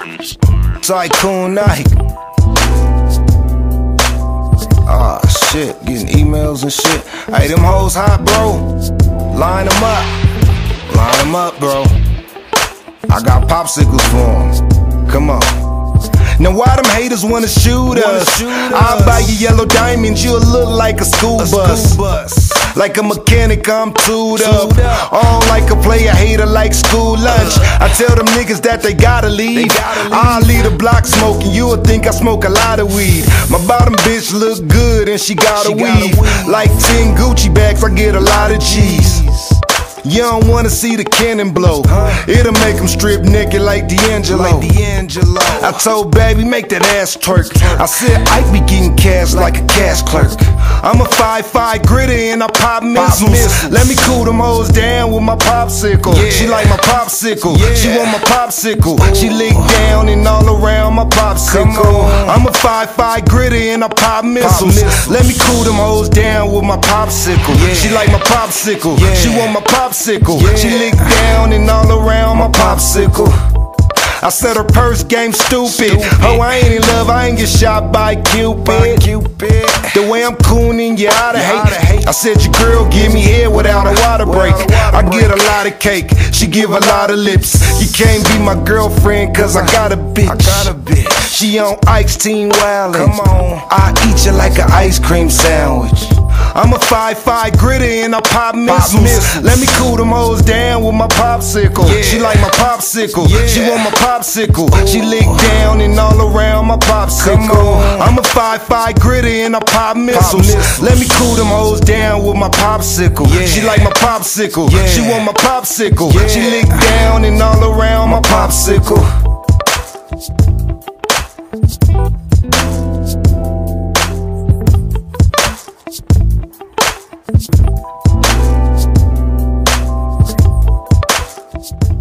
Tycoon Nike. Ah, shit, getting emails and shit. Hey, them hoes hot, bro. Line them up. Line them up, bro. I got popsicles for them. Come on. Now why them haters wanna shoot us? shoot I'll buy you yellow diamonds, you'll look like a school bus. bus. Like a mechanic, I'm tuned up. On like a player, hater like school lunch. I tell them niggas that they gotta leave. I'll leave the block smoking, you'll think I smoke a lot of weed. My bottom bitch look good and she got a weave. weave. Like 10 Gucci bags, I get a lot of G's. You don't wanna see the cannon blow. It'll make them strip naked like D'Angelo. Like D'Angelo. I told baby, make that ass twerk. I said I be getting cash like a cash clerk. I'm a five-five gritter and I pop missiles. missiles. Let me cool them hoes down with my popsicle. Yeah. She like my popsicle. Yeah. She want my popsicle. She lick down and all around my popsicle. I'm a five-five gritter and I pop missiles. missiles. Let me cool them hoes down with my popsicle. Yeah. She like my popsicle. She want my popsicle. She lick down and all around my popsicle. I said her purse game stupid. Stupid. Oh, I ain't in love, I ain't get shot by Cupid. By Cupid. The way I'm cooning, you oughta hate. hate. I said your girl give me head without a water break. Without a water I get a lot of cake, she give a lot of lips. You can't be my girlfriend, cause I got a bitch. I got a bitch. She on Ike's Teen Wildin'. Come on. I eat you like an ice cream sandwich. I'm a 5'5 gritty and I pop missiles. pop. Let me cool them hoes down with my popsicle. Yeah. She like my popsicle. Yeah. She want my popsicle. Ooh. She lick down and all around my popsicle. I'm a 5'5 gritty and I pop missiles. pop missiles. Let me cool them hoes down with my popsicle. Yeah. She like my popsicle. She want my popsicle. She lick down and all around my, my popsicle. popsicle. Bye.